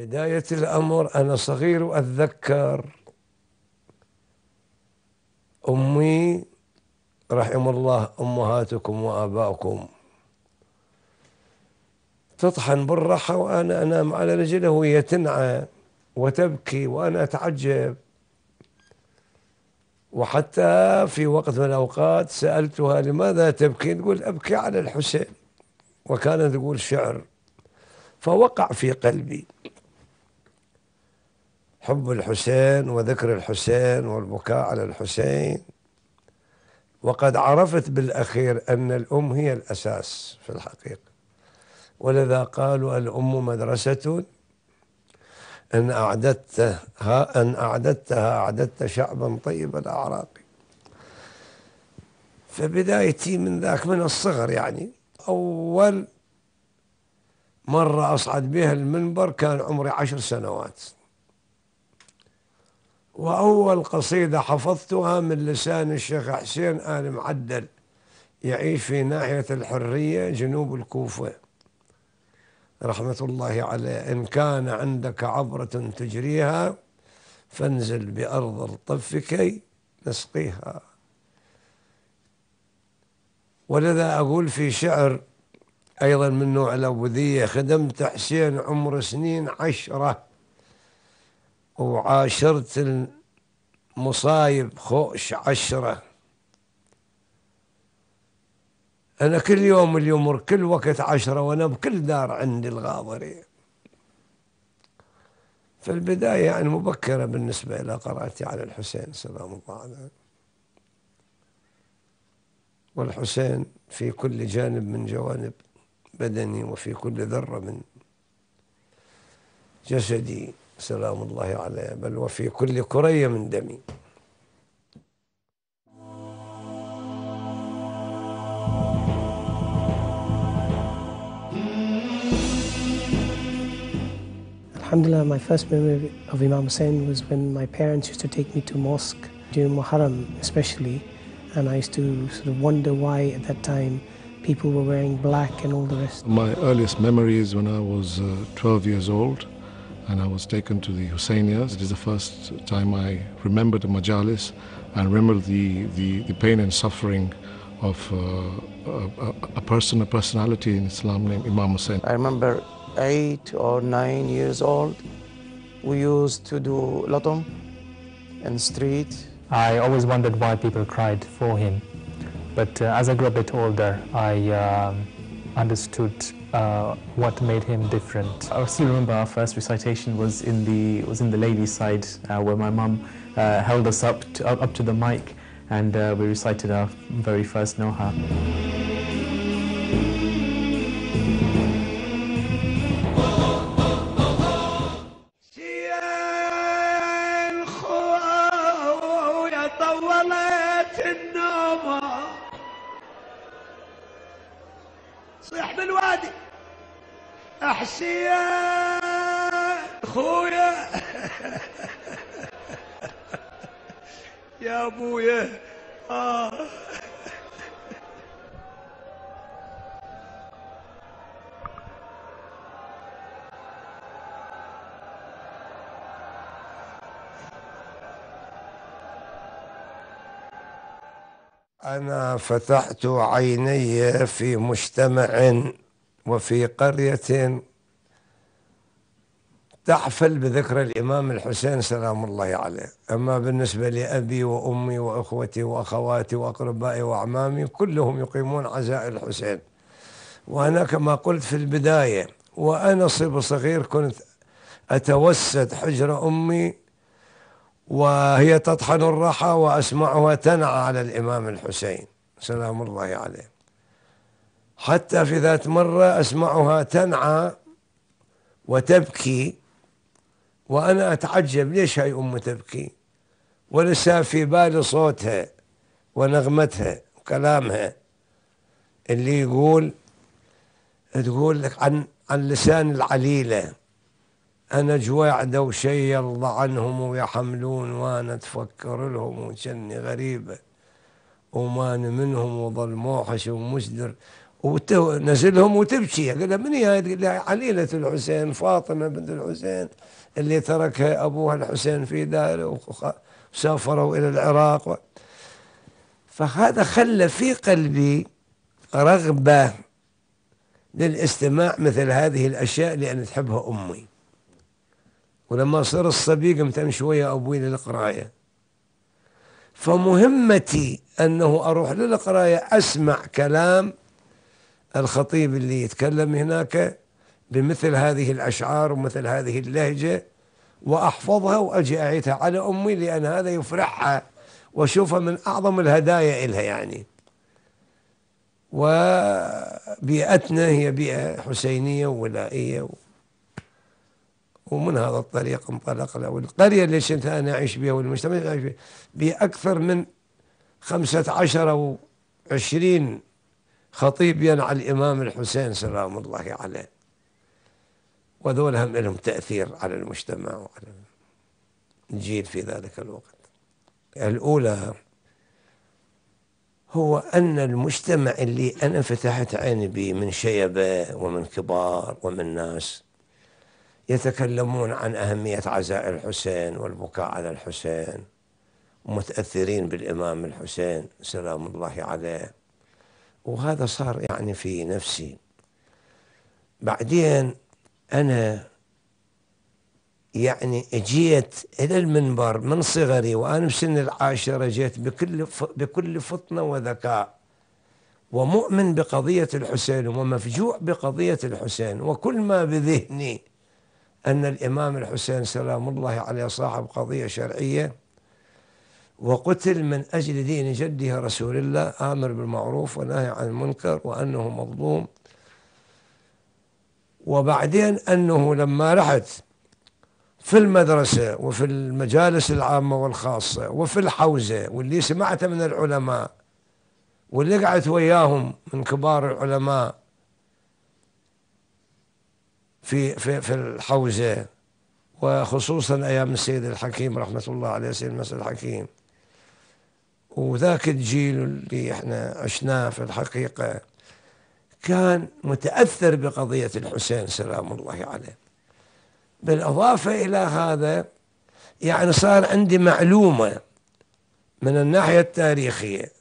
بداية الأمر أنا صغير وأتذكر أمي رحم الله أمهاتكم وآباؤكم تطحن بالرحى وأنا أنام على رجله وهي تنعى وتبكي وأنا أتعجب. وحتى في وقت من الأوقات سألتها لماذا تبكي تقول أبكي على الحسين. وكانت تقول شعر فوقع في قلبي. حب الحسين وذكر الحسين والبكاء على الحسين. وقد عرفت بالأخير أن الأم هي الأساس في الحقيقة. ولذا قالوا الأم مدرسة إن أعددتها أن أعددتها أعددت شعبا طيب الأعراق فبدايتي من ذاك من الصغر يعني. أول مرة أصعد بها المنبر كان عمري عشر سنوات. وأول قصيدة حفظتها من لسان الشيخ حسين آل معدل يعيش في ناحية الحرية جنوب الكوفة. رحمة الله عليه إن كان عندك عبرة تجريها فانزل بأرض الطف كي نسقيها. ولذا أقول في شعر أيضا من نوع الأبوذية خدمت حسين عمر سنين عشرة. وعاشرت المصايب خوش عشرة. أنا كل يوم اليمر كل وقت عشرة وأنا بكل دار عندي الغاضري في البداية يعني مبكرة بالنسبة إلى قراءتي على الحسين سلام الله عليه والحسين في كل جانب من جوانب بدني وفي كل ذرة من جسدي. سلام الله عليه بل وفي كل كرية من دمي Alhamdulillah, my first memory of Imam Hussein was when my parents used to take me to mosque during Muharram especially and I used to sort of wonder why at that time people were wearing black and all the rest. My earliest memory is when I was uh, 12 years old and I was taken to the Hussainiyas. It is the first time I remembered the majalis and remember the, the, the pain and suffering of uh, a, a, person, a personality in Islam named Imam Hussein. I remember eight or nine years old. We used to do latum in the street. I always wondered why people cried for him. But uh, as I grew a bit older, I um, understood uh, what made him different. I still remember our first recitation was in the was in the ladies' side, uh, where my mum uh, held us up to, up to the mic, and uh, we recited our very first Noha. صيح احسين خويا يا أبويا آه. أنا فتحت عيني في مجتمع وفي قرية تحفل بذكر الإمام الحسين سلام الله عليه. أما بالنسبة لأبي وأمي وأخوتي وأخواتي وأقربائي وأعمامي كلهم يقيمون عزاء الحسين. وأنا كما قلت في البداية وأنا صب صغير كنت أتوسد حجر أمي وهي تطحن الرحى وأسمعها تنعى على الإمام الحسين. سلام الله عليه. حتى في ذات مرة أسمعها تنعى وتبكي وأنا أتعجب ليش هاي أم تبكي؟ ولسا في بالي صوتها ونغمتها وكلامها. اللي يقول تقول لك عن عن لسان العليلة أنا جواعدة وشي يرضى عنهم ويحملون وأنا تفكر لهم وجني غريبة. وماني منهم وظل موحش ومسدر ونزلهم وتبكي. قال من هي تقول عليلة الحسين فاطمة بنت الحسين اللي تركها أبوها الحسين في داره وسافروا إلى العراق. فهذا خلى في قلبي رغبة للاستماع مثل هذه الأشياء لأن تحبها أمي. ولما صار الصبي قمت أمشي ويا أبوي للقراية. فمهمتي أنه أروح للقراية أسمع كلام الخطيب اللي يتكلم هناك بمثل هذه الأشعار ومثل هذه اللهجة وأحفظها وأجي أعيدها على أمي لأن هذا يفرحها وأشوفها من أعظم الهدايا إلها يعني. وبيئتنا هي بيئة حسينية وولائية ومن هذا الطريق انطلقنا. والقرية اللي كنت أنا أعيش بها والمجتمع اللي أعيش بها بأكثر من خمسة عشر أو عشرين خطيب ينعى الإمام الحسين سلام الله عليه. وذول هم لهم تأثير على المجتمع وعلى الجيل في ذلك الوقت. الأولى هو أن المجتمع اللي أنا فتحت عيني به من شيبة ومن كبار ومن ناس يتكلمون عن أهمية عزاء الحسين والبكاء على الحسين ومتأثرين بالإمام الحسين سلام الله عليه. وهذا صار يعني في نفسي. بعدين أنا يعني جيت إلى المنبر من صغري وأنا بسن العاشرة جيت بكل بكل فطنة وذكاء. ومؤمن بقضية الحسين ومفجوع بقضية الحسين. وكل ما بذهني أن الإمام الحسين سلام الله عليه صاحب قضية شرعية وقتل من أجل دين جده رسول الله آمر بالمعروف ونهي عن المنكر وأنه مظلوم. وبعدين أنه لما رحت في المدرسة وفي المجالس العامة والخاصة وفي الحوزة واللي سمعته من العلماء واللي قعدت وياهم من كبار العلماء في في في الحوزة وخصوصا أيام السيد الحكيم رحمة الله عليه سيد المسيد الحكيم وذاك الجيل اللي إحنا عشناه في الحقيقة كان متأثر بقضية الحسين سلام الله عليه. بالإضافة إلى هذا يعني صار عندي معلومة من الناحية التاريخية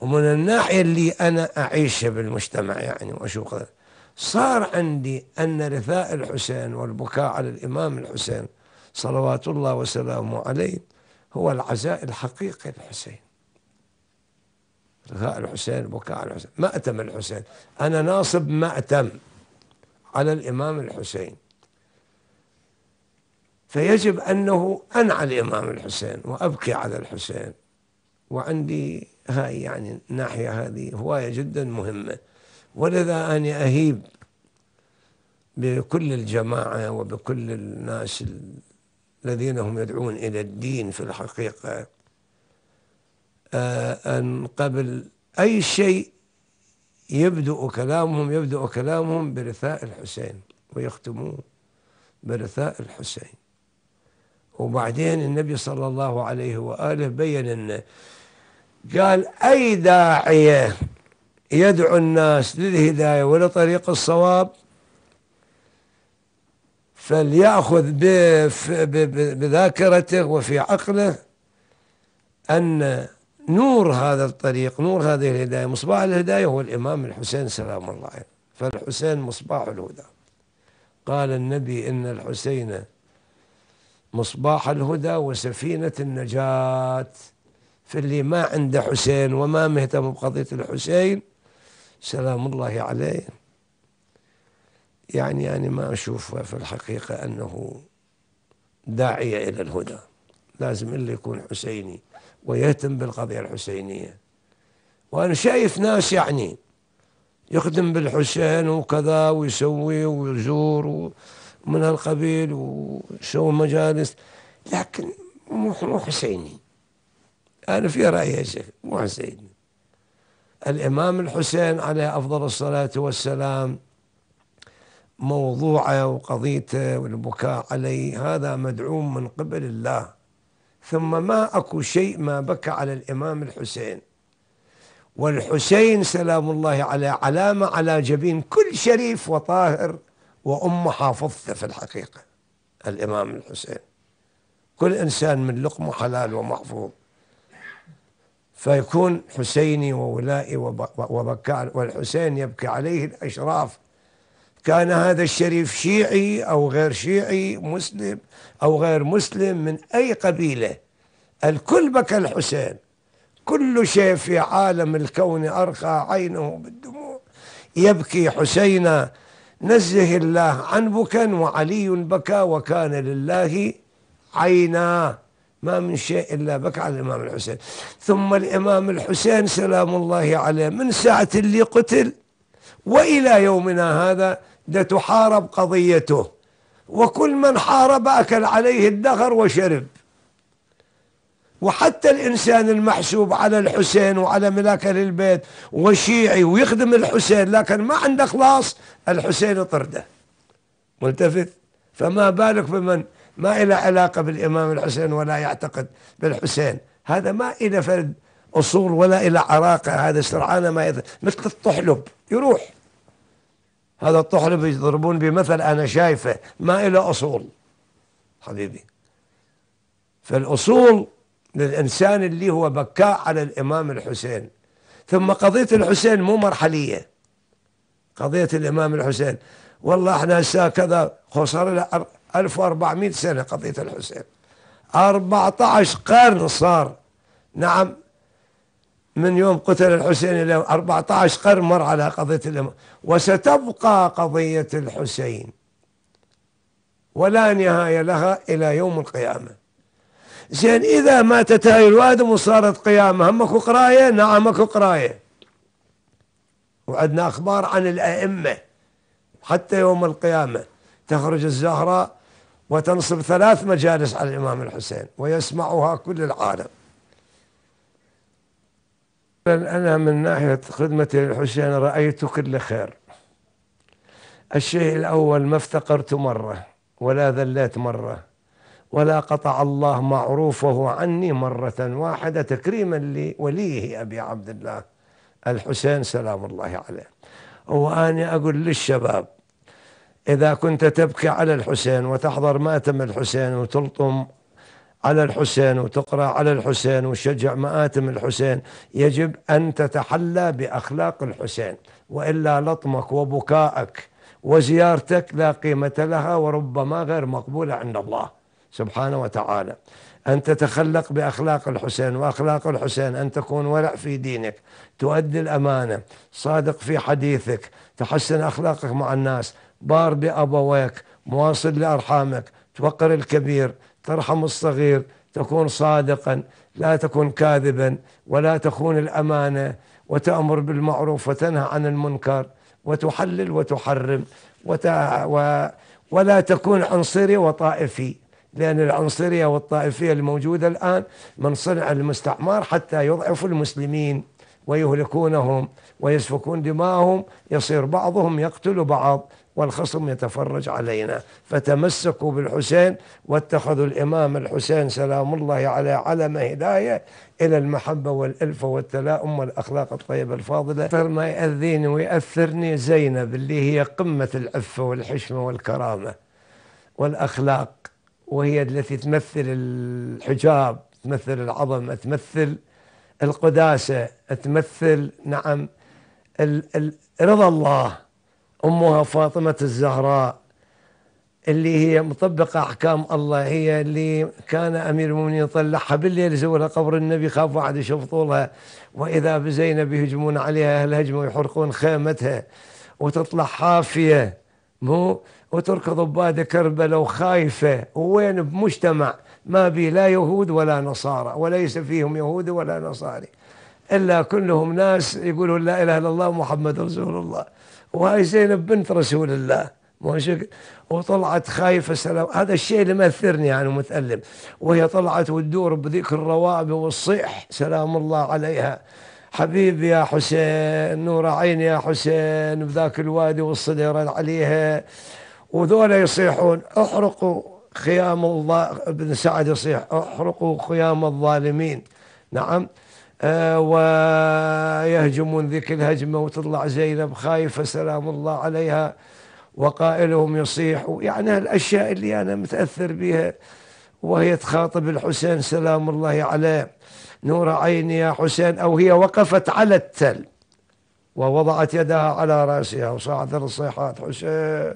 ومن الناحية اللي أنا أعيشها بالمجتمع يعني وأشوف صار عندي أن رثاء الحسين والبكاء على الإمام الحسين صلوات الله وسلامه عليه هو العزاء الحقيقي للحسين. رثاء الحسين على الحسين. مأتم الحسين. أنا ناصب مأتم على الإمام الحسين. فيجب أنه أنعى الإمام الحسين وأبكي على الحسين. وعندي هاي يعني الناحية هذه هواية جدا مهمة. ولذا أنا أهيب بكل الجماعة وبكل الناس الذين هم يدعون إلى الدين في الحقيقة. أن قبل أي شيء يبدأ كلامهم يبدأ كلامهم برثاء الحسين ويختمون برثاء الحسين. وبعدين النبي صلى الله عليه وآله بين أنه قال أي داعية يدعو الناس للهداية ولطريق الصواب فليأخذ بذاكرته وفي عقله أن نور هذا الطريق نور هذه الهداية. مصباح الهداية هو الإمام الحسين سلام الله عليه. فالحسين مصباح الهدى. قال النبي إن الحسين مصباح الهدى وسفينة النجاة. فاللي ما عنده حسين وما مهتم بقضية الحسين سلام الله عليه. يعني يعني ما أشوف في الحقيقة أنه داعية إلى الهدى. لازم اللي يكون حسيني. ويهتم بالقضية الحسينية. وأنا شايف ناس يعني يخدم بالحسين وكذا ويسوي ويزور ومن هالقبيل ويسوي مجالس لكن مو حسيني. أنا في رأيي يا شيخ مو حسيني. الإمام الحسين عليه أفضل الصلاة والسلام موضوعه وقضيته والبكاء عليه هذا مدعوم من قبل الله. ثم ما أكو شيء ما بكى على الإمام الحسين. والحسين سلام الله عليه علامة على جبين كل شريف وطاهر وأم حافظته في الحقيقة الإمام الحسين. كل إنسان من لقمة حلال ومحفوظ. فيكون حسيني وولائي وبكاء والحسين يبكي عليه الأشراف كان هذا الشريف شيعي أو غير شيعي مسلم أو غير مسلم من أي قبيلة. الكل بكى الحسين. كل شيء في عالم الكون أرخى عينه بالدموع. يبكي حسينا نزه الله عن بكا وعلي بكى وكان لله عينا. ما من شيء إلا بكى على الإمام الحسين. ثم الإمام الحسين سلام الله عليه من ساعة اللي قتل وإلى يومنا هذا ده تحارب قضيته. وكل من حارب أكل عليه الدهر وشرب. وحتى الإنسان المحسوب على الحسين وعلى ملاك البيت وشيعي ويخدم الحسين لكن ما عنده إخلاص الحسين طرده. ملتفت؟ فما بالك بمن ما إلى علاقة بالإمام الحسين ولا يعتقد بالحسين. هذا ما إلى فرد أصول ولا إلى عراقة هذا سرعان ما يذ... مثل الطحلب يروح. هذا الطحلب يضربون بمثل أنا شايفه ما إلى أصول. حبيبي. فالأصول للإنسان اللي هو بكاء على الإمام الحسين. ثم قضية الحسين مو مرحلية. قضية الإمام الحسين. والله إحنا هسه كذا خسر 1400 سنة قضية الحسين. 14 قرن صار. نعم. من يوم قتل الحسين إلى 14 قرن مر على قضية الإمام وستبقى قضية الحسين. ولا نهاية لها إلى يوم القيامة. زين إذا ماتت هاي الوادم وصارت قيامة همك قراية؟ نعم أكو قراية. وعندنا أخبار عن الأئمة. حتى يوم القيامة تخرج الزهراء وتنصب ثلاث مجالس على الإمام الحسين ويسمعها كل العالم. أنا من ناحية خدمتي للحسين رأيت كل خير. الشيء الأول ما افتقرت مرة ولا ذليت مرة ولا قطع الله معروفه عني مرة واحدة. تكريما لوليه أبي عبد الله الحسين سلام الله عليه. وأنا أقول للشباب إذا كنت تبكي على الحسين وتحضر ماتم الحسين وتلطم على الحسين وتقرأ على الحسين وتشجع مآتم الحسين. يجب أن تتحلى بأخلاق الحسين وإلا لطمك وبكائك وزيارتك لا قيمة لها وربما غير مقبولة عند الله سبحانه وتعالى. أن تتخلق بأخلاق الحسين وأخلاق الحسين أن تكون ورع في دينك تؤدي الأمانة صادق في حديثك تحسن أخلاقك مع الناس بار بأبويك مواصل لأرحامك توقر الكبير ترحم الصغير تكون صادقا لا تكون كاذبا ولا تخون الأمانة وتأمر بالمعروف وتنهى عن المنكر وتحلل وتحرم وتع... و... ولا تكون عنصري وطائفي لأن العنصرية والطائفية الموجودة الآن من صنع المستعمار حتى يضعفوا المسلمين ويهلكونهم ويسفكون دماءهم يصير بعضهم يقتل بعض. والخصم يتفرج علينا. فتمسكوا بالحسين واتخذوا الإمام الحسين سلام الله عليه علم هداية إلى المحبة والألفة والتلاؤم والأخلاق الطيبة الفاضلة. أكثر ما يأذيني ويأثرني زينب اللي هي قمة العفة والحشمة والكرامة والأخلاق وهي التي تمثل الحجاب تمثل العظمة تمثل القداسة تمثل نعم رضا الله. أمها فاطمة الزهراء اللي هي مطبقة أحكام الله هي اللي كان أمير المؤمنين يطلعها بالليل يزورها قبر النبي خاف واحد يشوف طولها. وإذا بزينب يهجمون عليها أهل الهجمة ويحرقون خيمتها وتطلع حافية مو؟ وتركض بباد كربلاء وخايفة. وين؟ بمجتمع. ما بي لا يهود ولا نصارى وليس فيهم يهود ولا نصاري إلا كلهم ناس يقولون لا إله إلا الله محمد رسول الله. وهاي زينب بنت رسول الله. وطلعت خايفة سلام. هذا الشيء اللي مأثرني يعني متألم. وهي طلعت وتدور بذكر الروابي والصيح. سلام الله عليها. حبيبي يا حسين نور عيني يا حسين بذاك الوادي والصدر عليها. وذولا يصيحون احرقوا خيام الله ابن سعد يصيح احرقوا خيام الظالمين. نعم. ويهجمون ذيك الهجمة وتطلع زينب خايفة سلام الله عليها. وقائلهم يصيح يعني الأشياء اللي أنا متأثر بها وهي تخاطب الحسين سلام الله عليه. نور عيني يا حسين أو هي وقفت على التل ووضعت يدها على رأسها وصعد الصيحات. حسين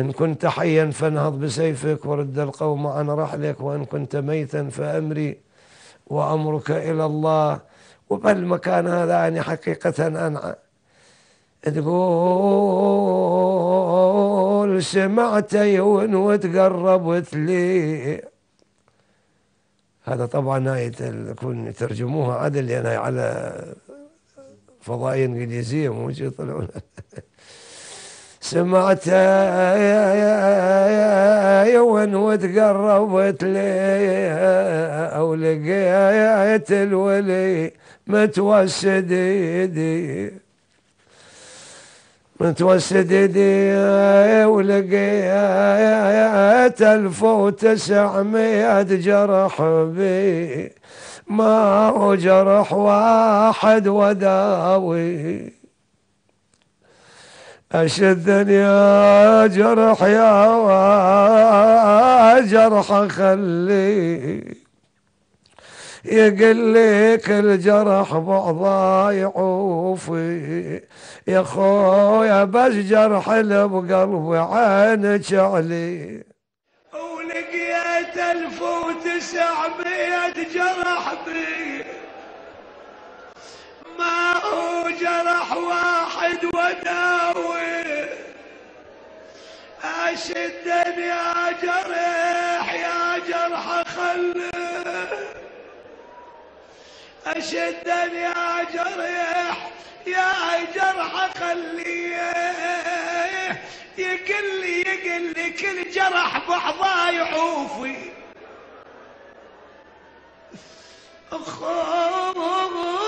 إن كنت حيا فانهض بسيفك ورد القوم عن رحلك وإن كنت ميتا فأمري. وأمرك إلى الله. وبالمكان هذا يعني حقيقة أنا تقول سمعت يون وتقربت لي هذا طبعا آية يكون يترجموها عدل يعني على فضائية إنجليزية مو يطلعون سمعت يون وتقربت لي أو لقيت الولي متوسد يدي متوسد يدي ولقيت الف وتسعمية جرح بي. ما هو جرح واحد وداوي. أشدني يا جرح يا جرح خلي يقل لك الجرح بعضا يعوفي. يا خويا بس جرح بقلبي عينك علي ولقيت الف وتسعمية جرح بي. ما هو جرح واحد وداوي أشدني يا جرح يا جرح خله أشدني يا جرح يا جرح خليه يقل يقل كل جرح بحظا يعوفي. اخويا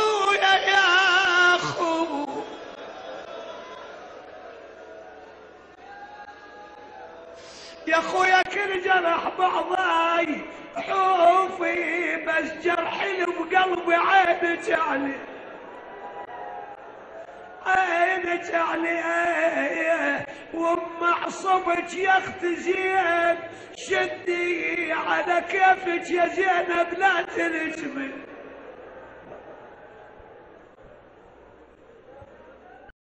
يا أخويا كل جرح بعضاي حوفي بس جرحي بقلبي عينك علي عينك علي ومعصبك يا أخت زين شدي على كيفك يا زينب لا تنجمي.